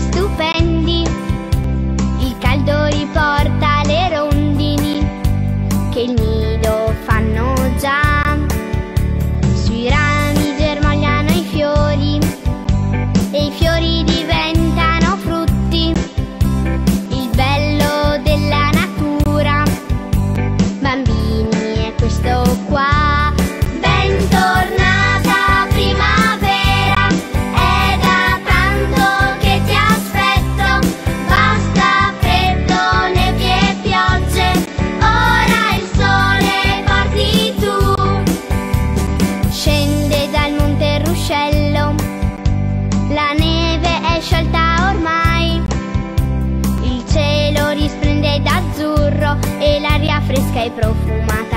stupid. La neve è sciolta ormai, il cielo risplende d'azzurro e l'aria fresca e profumata.